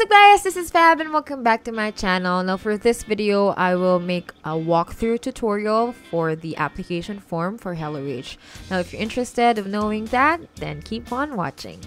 What's up guys, this is Fabb and welcome back to my channel. Now for this video, I will make a walkthrough tutorial for the application form for HelloRache. Now if you're interested of knowing that, then keep on watching.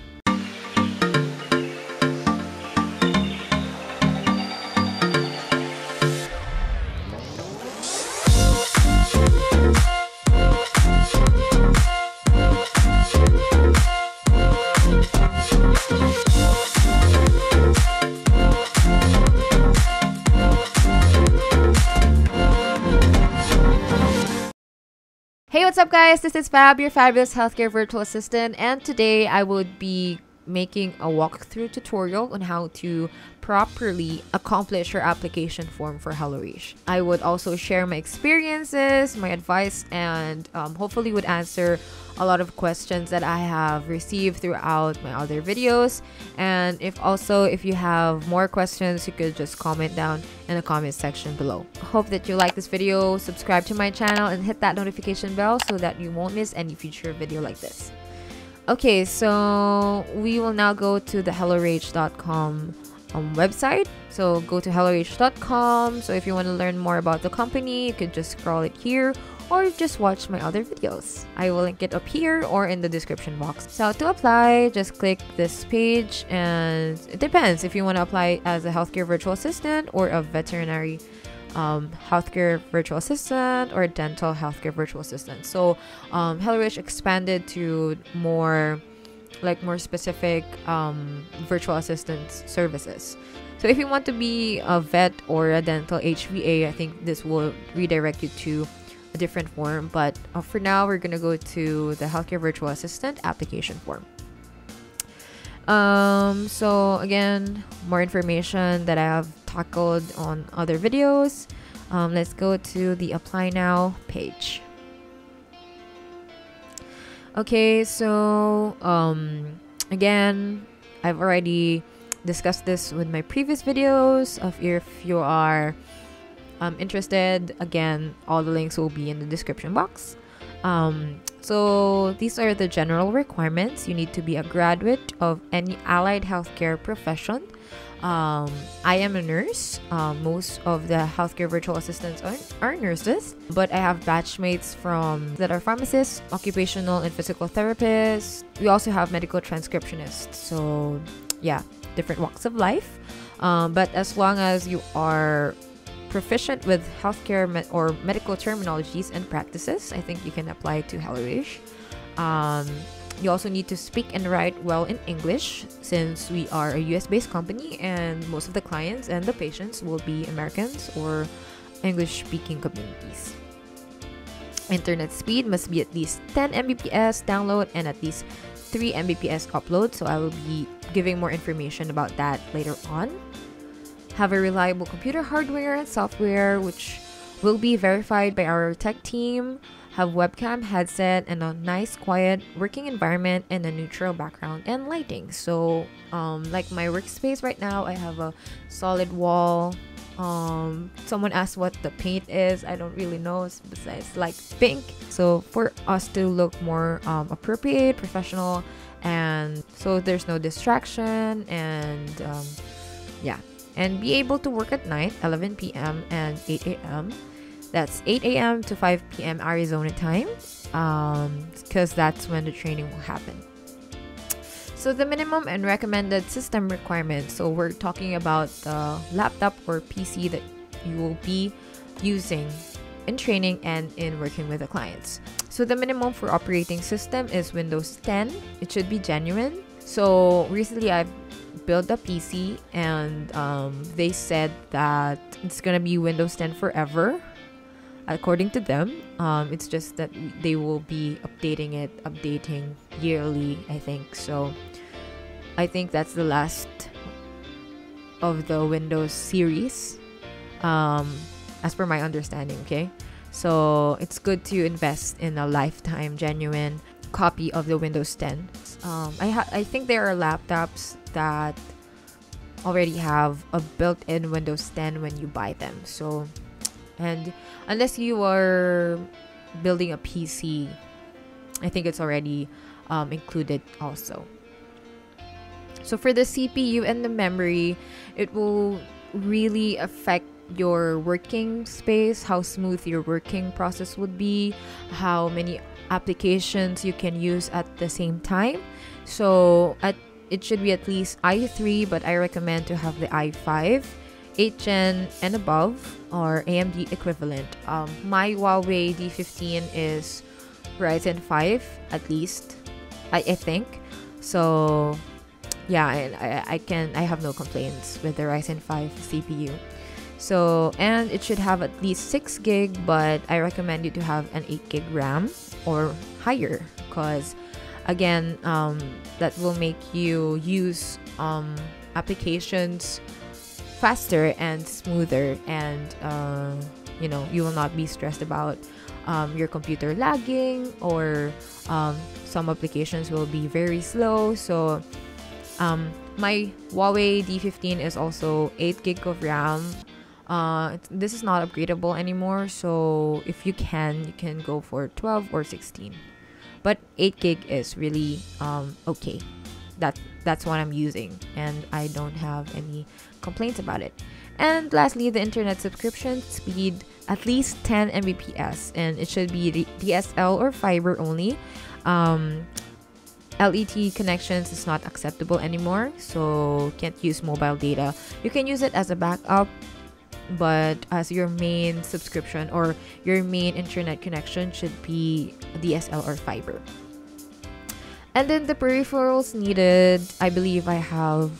Hey, what's up, guys? This is Fabb, your fabulous healthcare virtual assistant, and today I would be making a walkthrough tutorial on how to properly accomplish your application form for HelloRache. I would also share my experiences, my advice, and um, hopefully would answer a lot of questions that I have received throughout my other videos. And if also if you have more questions, you could just comment down in the comment section below. Hope that you like this video, subscribe to my channel, and hit that notification bell so that you won't miss any future video like this. Okay, so we will now go to the hellorache.com um, website. So go to hellorache.com. So if you want to learn more about the company, you could just scroll it here or just watch my other videos. I will link it up here or in the description box. So to apply, just click this page and it depends if you want to apply as a healthcare virtual assistant or a veterinary um, healthcare virtual assistant or dental healthcare virtual assistant. So um, expanded to more like more specific um, virtual assistant services. So if you want to be a vet or a dental HVA, I think this will redirect you to a different form. But uh, for now, we're gonna go to the healthcare virtual assistant application form. Um, so again, more information that I have tackled on other videos. Um, let's go to the apply now page. Okay, so um, again, I've already discussed this with my previous videos. Of if you are um, interested, again, all the links will be in the description box. Um, so these are the general requirements. You need to be a graduate of any allied healthcare profession. Um, I am a nurse. Um, most of the healthcare virtual assistants are, are nurses, but I have batchmates from that are pharmacists, occupational and physical therapists. We also have medical transcriptionists. So yeah, different walks of life. Um, but as long as you are proficient with healthcare me- or medical terminologies and practices, I think you can apply to HelloRache. Um, you also need to speak and write well in English since we are a US based company and most of the clients and the patients will be Americans or English speaking communities. Internet speed must be at least 10 Mbps download and at least 3 Mbps upload. So I will be giving more information about that later on. Have a reliable computer hardware and software, which will be verified by our tech team have webcam, headset, and a nice, quiet working environment and a neutral background and lighting. So, um, like my workspace right now, I have a solid wall. Um, someone asked what the paint is. I don't really know. Besides, like pink. So for us to look more um, appropriate, professional, and so there's no distraction and um, yeah, and be able to work at night, 11 p.m. and 8 a.m. That's 8 a.m. to 5 p.m. Arizona time, because um, that's when the training will happen. So the minimum and recommended system requirements. So we're talking about the laptop or PC that you will be using in training and in working with the clients. So the minimum for operating system is Windows 10. It should be genuine. So recently I've built a PC and um, they said that it's gonna be Windows 10 forever according to them um, it's just that they will be updating it updating yearly i think. So i think that's the last of the windows series um, as per my understanding okay? So it's good to invest in a lifetime genuine copy of the windows 10 um, I, I think there are laptops that already have a built-in windows 10 when you buy them. So and unless you are building a PC, I think it's already um, included also. So for the CPU and the memory, it will really affect your working space, how smooth your working process would be, how many applications you can use at the same time. So at it should be at least i3, but I recommend to have the i5, 8 gen and above, or AMD equivalent. Um, my Huawei D15 is Ryzen 5 at least, I, I think. So yeah, I, I can I have no complaints with the Ryzen 5 CPU. So and it should have at least 6 gig, but I recommend you to have an 8 gig RAM or higher because again um, that will make you use um, applications faster and smoother and uh, you know you will not be stressed about um, your computer lagging or um, some applications will be very slow. So um, my Huawei D15 is also 8 gig of RAM. Uh, this is not upgradable anymore so if you can you can go for 12 or 16 but 8 gig is really um, okay. That that's what I'm using and I don't have any complaints about it. And lastly the internet subscription speed at least 10 Mbps and it should be DSL or fiber only. Um, LTE connections is not acceptable anymore so can't use mobile data. You can use it as a backup but as your main subscription or your main internet connection should be DSL or fiber. And then the peripherals needed, I believe I have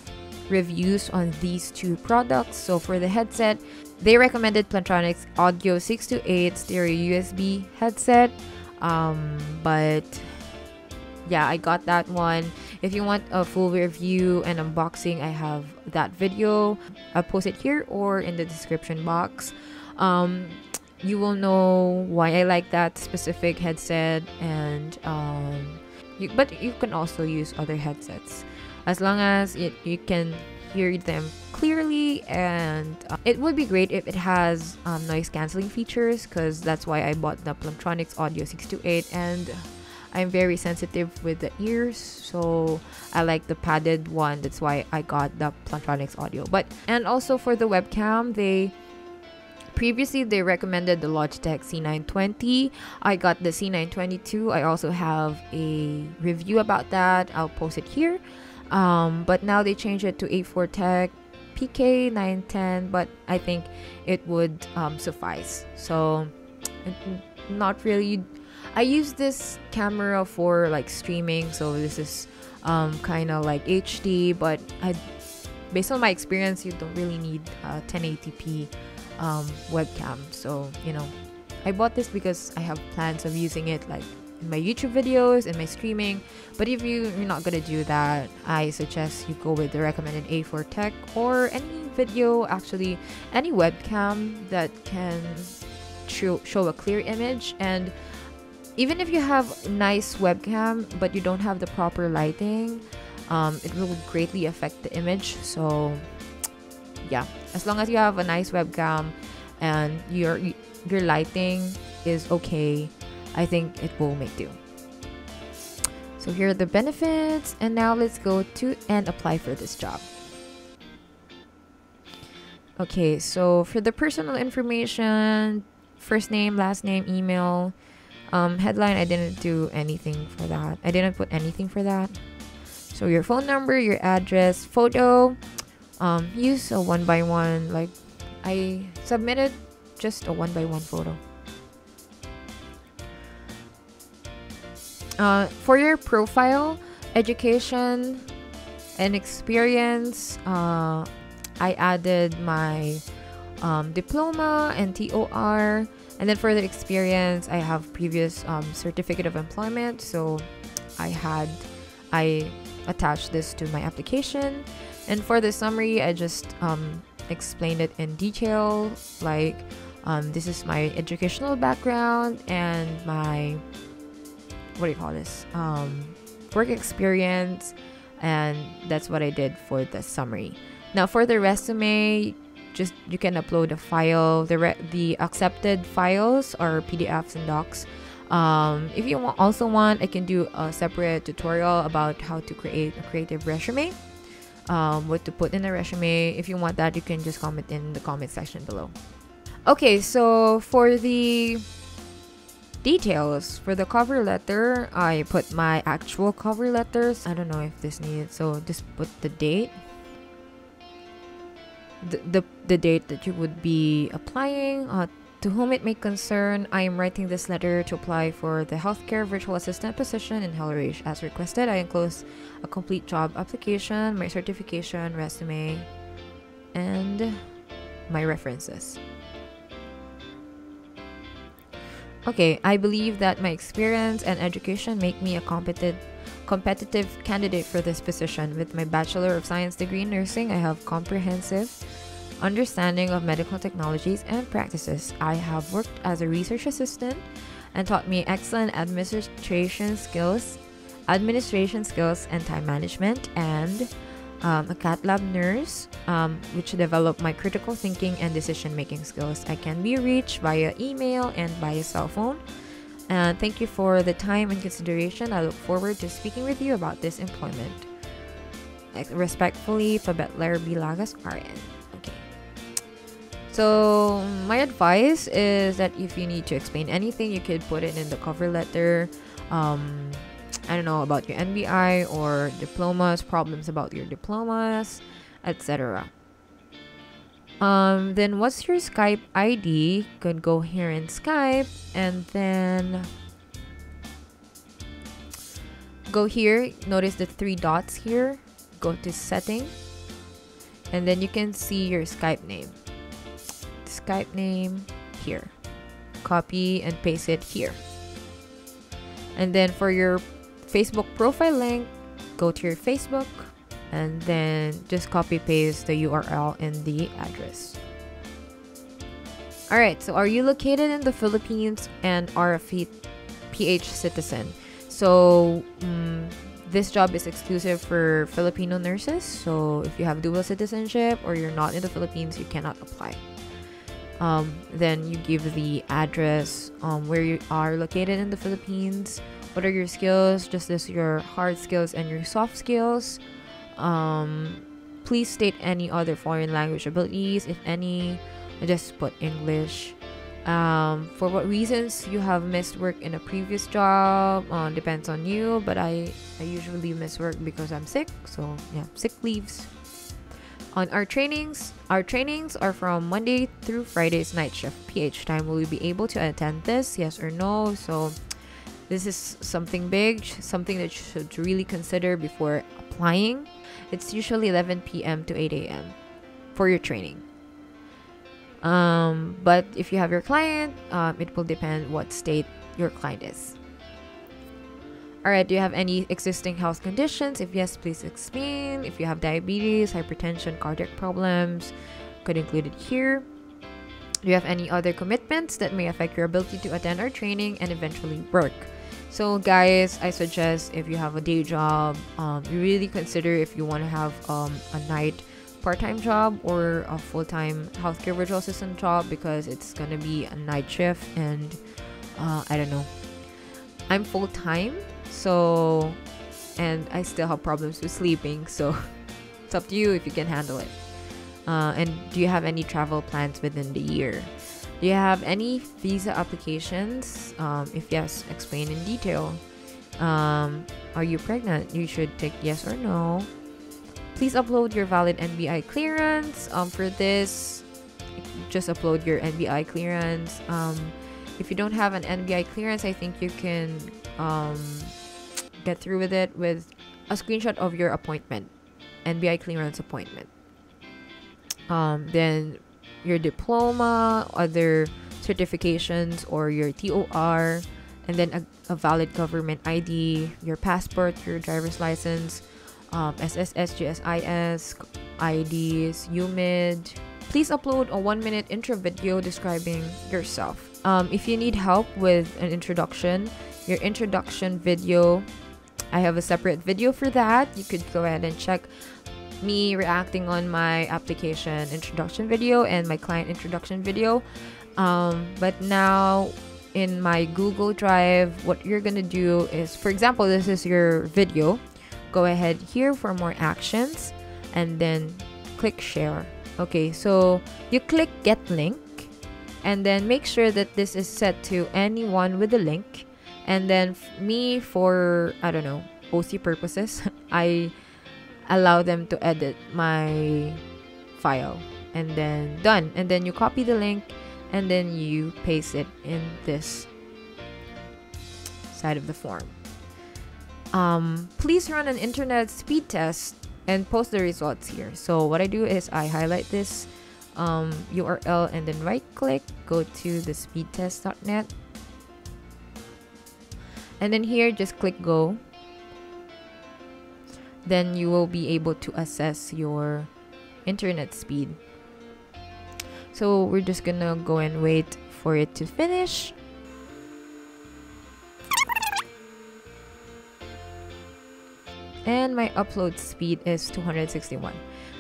reviews on these two products. So for the headset, they recommended Plantronics Audio 628 stereo USB headset. Um, but yeah, I got that one. If you want a full review and unboxing, I have that video. I'll post it here or in the description box. Um, you will know why I like that specific headset and um, you, but you can also use other headsets as long as it, you can hear them clearly and uh, it would be great if it has um, noise cancelling features because that's why I bought the Plantronics Audio 628 and I'm very sensitive with the ears, so I like the padded one. That's why I got the Plantronics audio. But and also for the webcam, they previously they recommended the Logitech C920. I got the C922. I also have a review about that. I'll post it here. Um, but now they changed it to A4 Tech PK910, but I think it would um, suffice. So, not really I use this camera for like streaming, so this is um, kind of like HD, but I, based on my experience, you don't really need a 1080p um, webcam. So you know, I bought this because I have plans of using it like my YouTube videos and my streaming. But if you, you're not gonna do that, I suggest you go with the recommended A4 Tech or any video, actually any webcam that can show, show a clear image and even if you have nice webcam but you don't have the proper lighting um, it will greatly affect the image so yeah as long as you have a nice webcam and your your lighting is okay i think it will make do so here are the benefits and now let's go to and apply for this job okay so for the personal information first name last name email um, headline, I didn't do anything for that. I didn't put anything for that. So your phone number, your address, photo, um, use a one by one. Like I submitted just a one by one photo. Uh, for your profile, education and experience, uh, I added my um, diploma and TOR and then for the experience, I have previous um, certificate of employment. So I had, I attached this to my application. And for the summary, I just um, explained it in detail. Like, um, this is my educational background and my, what do you call this? Um, work experience. And that's what I did for the summary. Now, for the resume, just you can upload a file the the accepted files or pdfs and docs um, if you want, also want i can do a separate tutorial about how to create a creative resume um, what to put in the resume. If you want that, you can just comment in the comment section below. Okay, so for the details for the cover letter, I put my actual cover letters. I don't know if this needed, so just put the date. The, the, the date that you would be applying, uh, to whom it may concern, I am writing this letter to apply for the healthcare virtual assistant position in HelloRache. As requested, I enclose a complete job application, my certification, resume, and my references. Okay, I believe that my experience and education make me a competent competitive candidate for this position. With my Bachelor of Science degree in nursing, I have comprehensive understanding of medical technologies and practices. I have worked as a research assistant and taught me excellent administration skills, administration skills and time management and um, a cath lab nurse, um, which developed my critical thinking and decision making skills. I can be reached via email and via cell phone. And thank you for the time and consideration. I look forward to speaking with you about this employment. Respectfully, Fabet Larrabee Lagas, RN. So my advice is that if you need to explain anything, you could put it in the cover letter. Um, I don't know about your NBI or diplomas, problems about your diplomas, etc. Um, then what's your Skype ID? Could go here in Skype and then go here. Notice the three dots here. Go to setting and then you can see your Skype name. Skype name here. Copy and paste it here. And then for your Facebook profile link, go to your Facebook and then just copy paste the URL in the address. Alright, so are you located in the Philippines and are a PH citizen? So, um, this job is exclusive for Filipino nurses. So, if you have dual citizenship or you're not in the Philippines, you cannot apply um, then you give the address um, where you are located in the Philippines. What are your skills? Just as your hard skills and your soft skills. Um, please state any other foreign language abilities, if any. Just put English. Um, for what reasons you have missed work in a previous job uh, depends on you, but I I usually miss work because I'm sick. So yeah, sick leaves on our trainings, our trainings are from Monday through Friday's night shift PH time. Will you be able to attend this? Yes or no? So this is something big, something that you should really consider before applying. It's usually 11 p.m. to 8 a.m. for your training. Um, but if you have your client, um, it will depend what state your client is. Alright, do you have any existing health conditions? If yes, please explain. If you have diabetes, hypertension, cardiac problems, could include it here. Do you have any other commitments that may affect your ability to attend our training and eventually work? So, guys, I suggest if you have a day job, um, you really consider if you want to have um, a night part-time job or a full-time healthcare virtual assistant job because it's gonna be a night shift and uh, I don't know. I'm full-time so, and I still have problems with sleeping. So, it's up to you if you can handle it. Uh, and do you have any travel plans within the year? Do you have any visa applications? Um, if yes, explain in detail. Um, are you pregnant? You should tick yes or no. Please upload your valid NBI clearance. Um, for this, just upload your NBI clearance. Um, if you don't have an NBI clearance, I think you can um, get through with it with a screenshot of your appointment, NBI clearance appointment. Um, then your diploma, other certifications, or your TOR, and then a, a valid government ID, your passport, your driver's license, um, SSS, GSIS, IDs, UMID. Please upload a one minute intro video describing yourself. Um, if you need help with an introduction, your introduction video I have a separate video for that. You could go ahead and check me reacting on my application introduction video and my client introduction video. Um, but now in my Google Drive, what you're gonna do is, for example, this is your video. Go ahead here for more actions. and then click share. Okay, so you click get link and then make sure that this is set to anyone with the link. And then me for, I don't know, OC purposes, I allow them to edit my file and then done. And then you copy the link and then you paste it in this side of the form. Um, please run an internet speed test and post the results here. So what I do is I highlight this um, URL and then right click, go to the speedtest.net. And then here, just click go. Then you will be able to assess your internet speed. So we're just gonna go and wait for it to finish. and my upload speed is 261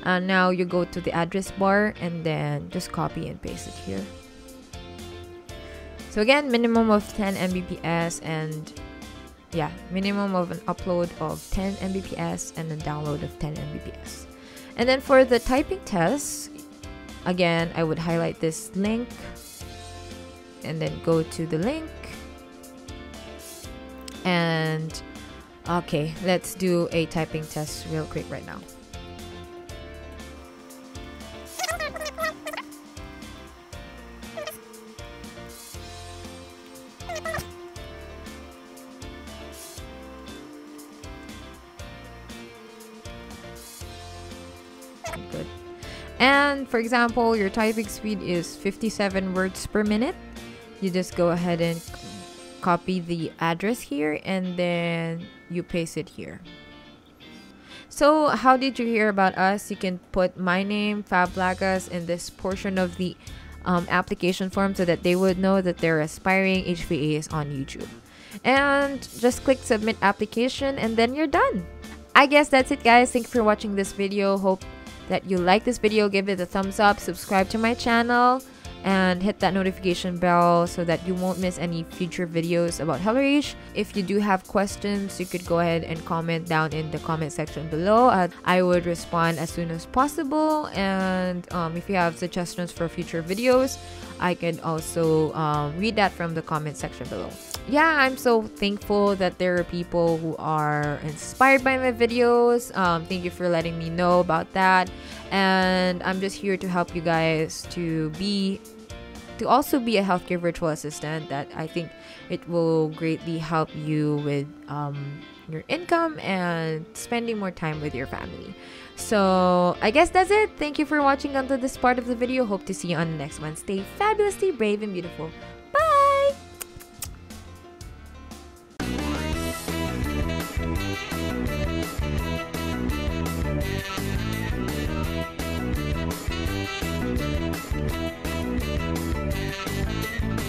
uh, now you go to the address bar and then just copy and paste it here so again minimum of 10 mbps and yeah minimum of an upload of 10 mbps and a download of 10 mbps and then for the typing test again i would highlight this link and then go to the link and Okay, let's do a typing test real quick right now. Good. And for example, your typing speed is 57 words per minute. You just go ahead and copy the address here and then you paste it here. So how did you hear about us? You can put my name, Fabb Lagas, in this portion of the um, application form so that they would know that they're aspiring HVAs on YouTube. And just click submit application and then you're done. I guess that's it guys. Thank you for watching this video. Hope that you like this video. Give it a thumbs up. Subscribe to my channel and hit that notification bell so that you won't miss any future videos about HelloRache. If you do have questions, you could go ahead and comment down in the comment section below. Uh, I would respond as soon as possible. And um, if you have suggestions for future videos, I can also um, read that from the comment section below. Yeah, I'm so thankful that there are people who are inspired by my videos. Um, thank you for letting me know about that. And I'm just here to help you guys to be to also be a healthcare virtual assistant that I think it will greatly help you with um, your income and spending more time with your family. So I guess that's it. Thank you for watching until this part of the video. Hope to see you on the next one. Stay fabulously brave and beautiful.